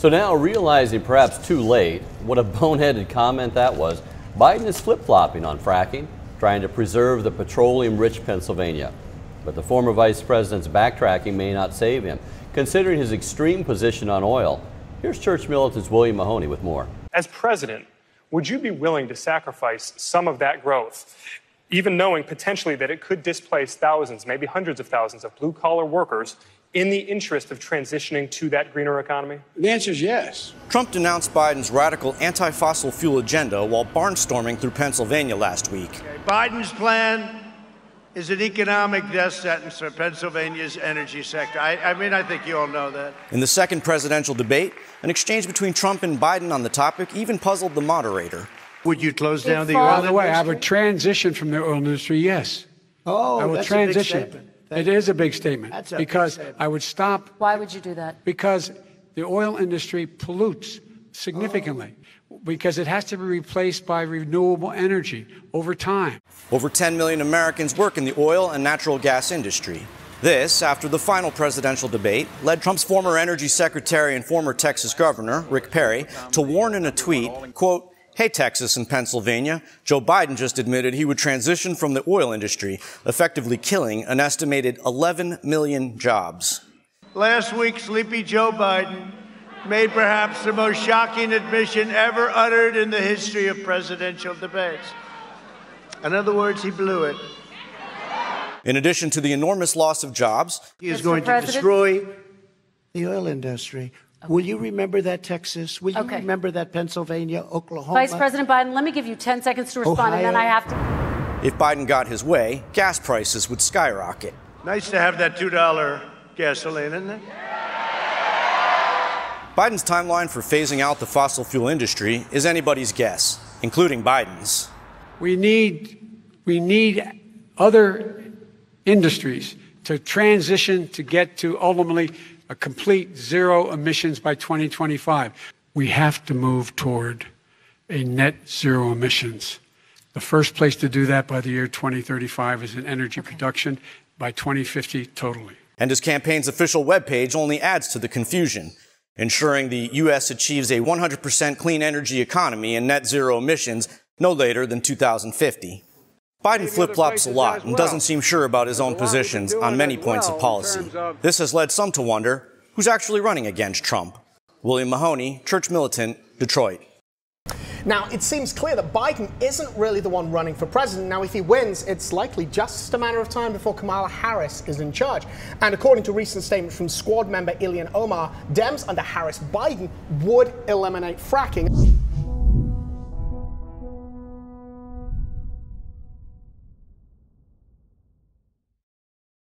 So now, realizing perhaps too late what a boneheaded comment that was, Biden is flip flopping on fracking, trying to preserve the petroleum rich Pennsylvania. But the former vice president's backtracking may not save him, considering his extreme position on oil. Here's Church Militant's William Mahoney with more. As president, would you be willing to sacrifice some of that growth, even knowing potentially that it could displace thousands, maybe hundreds of thousands of blue collar workers in the interest of transitioning to that greener economy? The answer is yes. Trump denounced Biden's radical anti fossil fuel agenda while barnstorming through Pennsylvania last week. Okay, Biden's plan is an economic death sentence for Pennsylvania's energy sector. I, I, mean, I think you all know that. In the second presidential debate, an exchange between Trump and Biden on the topic even puzzled the moderator. Would you close down the oil industry? By the way, I would transition from the oil industry, yes. Oh, I will that's transition. A big statement. It is a big statement That's a because big statement. I would stop. Why would you do that? Because the oil industry pollutes significantly because it has to be replaced by renewable energy over time. Over 10 million Americans work in the oil and natural gas industry. This, after the final presidential debate, led Trump's former energy secretary and former Texas governor, Rick Perry, to warn in a tweet, quote, Hey, Texas and Pennsylvania, Joe Biden just admitted he would transition from the oil industry, effectively killing an estimated 11 million jobs. Last week, Sleepy Joe Biden made perhaps the most shocking admission ever uttered in the history of presidential debates. In other words, he blew it. In addition to the enormous loss of jobs, He is Mr. going to destroy the oil industry. Will you remember that, Texas? Will you Okay. remember that, Pennsylvania, Oklahoma? Vice President Biden, let me give you 10 seconds to respond, and then I Ohio. have to. if Biden got his way, gas prices would skyrocket. Nice to have that $2 gasoline, isn't it? Biden's timeline for phasing out the fossil fuel industry is anybody's guess, including Biden's. We need, we need other industries to transition to get to ultimately a complete zero emissions by 2025. We have to move toward a net zero emissions. The first place to do that by the year 2035 is in energy production, by 2050 totally. And his campaign's official webpage only adds to the confusion, ensuring the U.S. achieves a 100% clean energy economy and net zero emissions no later than 2050. Biden flip flops a lot and doesn't seem sure about his own positions on many points of policy. This has led some to wonder who's actually running against Trump. William Mahoney, Church Militant, Detroit. Now, it seems clear that Biden isn't really the one running for president. Now, if he wins, it's likely just a matter of time before Kamala Harris is in charge. And according to recent statements from squad member Ilhan Omar, Dems under Harris Biden would eliminate fracking.